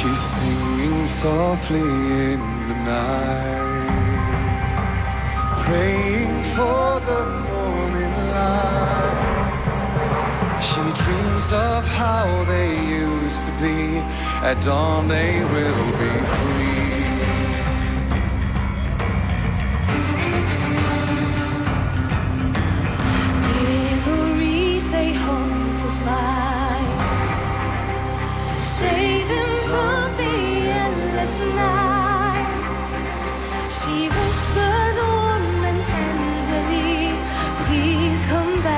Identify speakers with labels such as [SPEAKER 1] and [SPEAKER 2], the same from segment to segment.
[SPEAKER 1] She's singing softly in the night, praying for the morning light. She dreams of how they used to be. At dawn, they will be free.
[SPEAKER 2] Night. She whispers warm and tenderly, please come back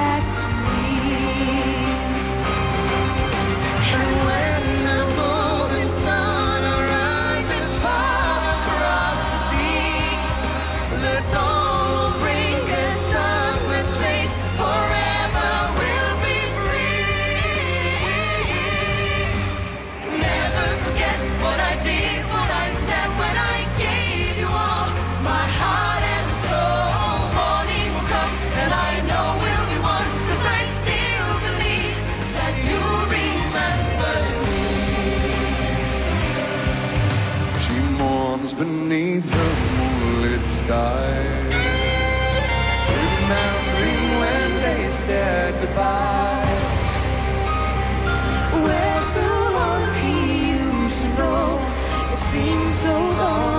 [SPEAKER 1] beneath the moonlit sky, remembering when they said goodbye.
[SPEAKER 2] Where's the one he used to know? It seems so long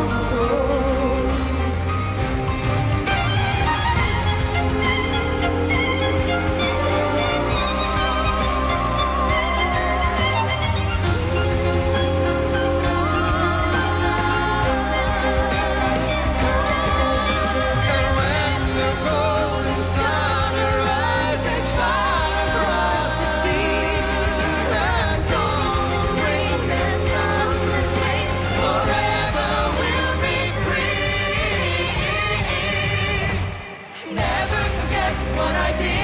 [SPEAKER 2] what I did,